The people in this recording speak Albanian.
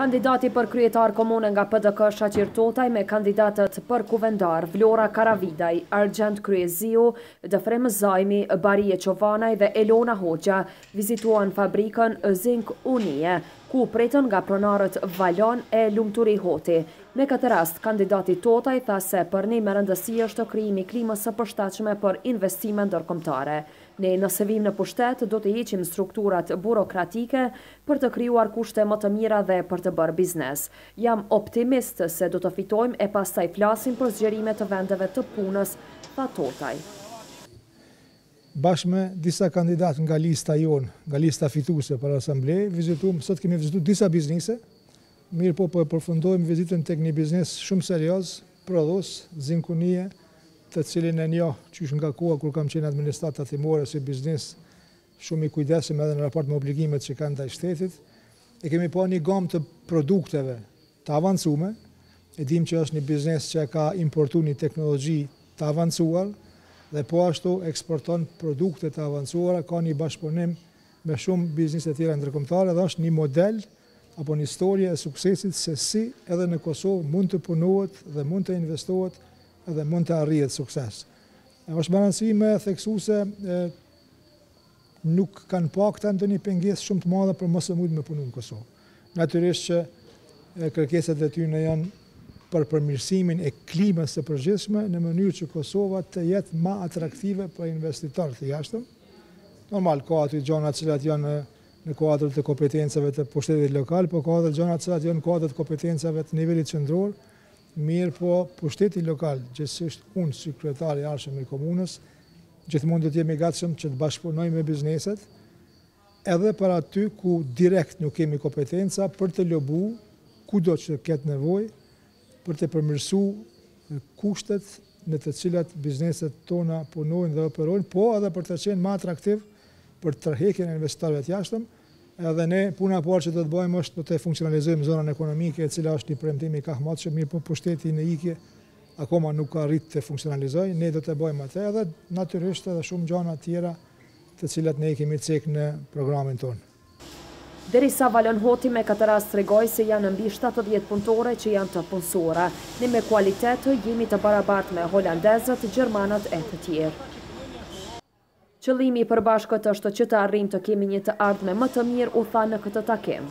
Kandidati për kryetar komune nga PDK Shaqir Totaj me kandidatët për kuvendar Vlora Karavidaj, Argjend Kryeziu, Dëfrim Zajmi, Barije Çovanaj dhe Elona Hoxha vizituan fabrikën Zink Unie, ku u pritën nga pronarët Valon e Lumturi Hoti. Me këtë rast, kandidati Totaj tha se për ne me rëndësi është krijimi i klimës së përshtatshme për investime ndërkombëtare. Ne nëse vijmë në pushtet do t'i heqim strukturat burokratike për të krijuar kushte më të mira dhe për të bërë biznes. Jam optimist se do të fitojmë e pastaj flasim për zgjerime të vendeve të punës, tha Totaj. Bashkë me disa kandidatë nga lista jonë, nga lista fituese për Asamble, vizituam, sot kemi vizitu disa biznise Mirëpo po e përfundojmë vizitën tek një biznes shumë serioz, prodhues, Zinkunie, të cilin e njoh qysh nga koha kur kam qenë n'administratë tatimore si biznes shumë i kujdesshëm edhe në raport me obligimet që kanë ndaj shtetit. E kemi pa një gamë të produkteve të avancume, e dimë që është një biznes që ka importu një teknologji të avancuar dhe po ashtu eksporton produkte të avancuara, ka një bashkëpunim me shumë biznise tjera ndërkombëtare dhe është një model apo një historie e suksesit se si edhe në Kosovë mund të punohet dhe mund të investohet dhe mund të arrihet sukses. E është me rëndësi me e theksu se e, nuk kanë pa këta ndonjë pengesë shumë të madhe për mos me mujt me punu në Kosovë. Natyrisht që e, kërkesat e tyne janë për përmirësimin e klimës së përgjithshme në mënyrë që Kosova të jetë ma atraktive për investitorë të jashtëm. Normal ka aty gjana të cilat janë në kuadër të kompetencave të pushtetit lokal, po ka edhe gjana të cilat janë në kuadër të kompetencave të nivelit qendror, mirëpo pushteti lokal, gjithsesit unë si kryetar i ardhshëm i komunës, gjithmonë do të jem i gatshëm që të bashkëpunoj me bizneset, edhe për aty ku direkt nuk kemi kompetenca për të lobu kudo që të ketë nevojë për të përmirësu kushtet në të cilat bizneset tona punojnë dhe operojnë, po edhe për të qenë ma atraktiv për tërheqjen e investitorëve të jashtëm, edhe ne puna e parë që do të bëjmë është do ta funksionalizojmë zonën ekonomike, e cila është një premtim i kahmotshëm, mirëpo pushteti në ikje akoma nuk ka arritë ta funksionalizojë, ne do ta bëjmë atë edhe natyrisht edhe shumë gjana tjera të cilat ne i kemi cek në programin tonë. Derisa Valon Hoti me këtë rast tregoi se janë mbi shtatëdhjetë punëtore që janë të punësuara. Ne me kualitet jemi të barabartë me holandezët, gjermanët e të tjerë. Qëllimi i përbashkët është që të arrijmë të kemi një të ardhme më të mirë, u tha në këtë takim.